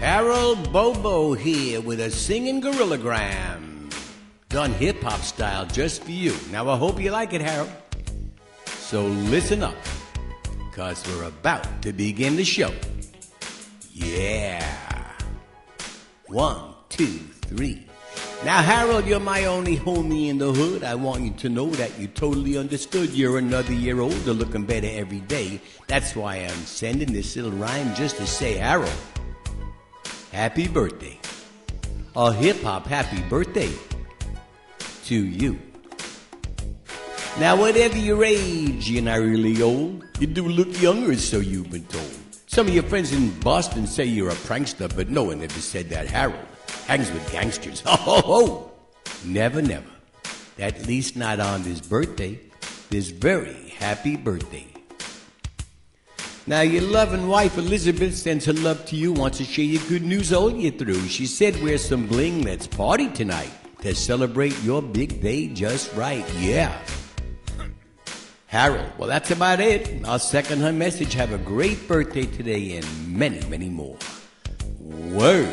Harold Bobo here with a singing gorillagram. Done hip hop style just for you. Now I hope you like it, Harold. So listen up, cause we're about to begin the show. Yeah. One, two, three. Now, Harold, you're my only homie in the hood. I want you to know that you totally understood. You're another year older, looking better every day. That's why I'm sending this little rhyme just to say, Harold, happy birthday. A hip hop happy birthday to you. Now, whatever your age, you're not really old. You do look younger, so you've been told. Some of your friends in Boston say you're a prankster, but no one ever said that, Harold hangs with gangsters. Ho, ho, ho. Never, never. At least not on this birthday. This very happy birthday. Now, your loving wife Elizabeth sends her love to you, wants to share your good news all year through. She said, Wear some bling, let's party tonight to celebrate your big day just right. Yeah. Harold, well, that's about it. I'll second her message. Have a great birthday today and many, many more. Word.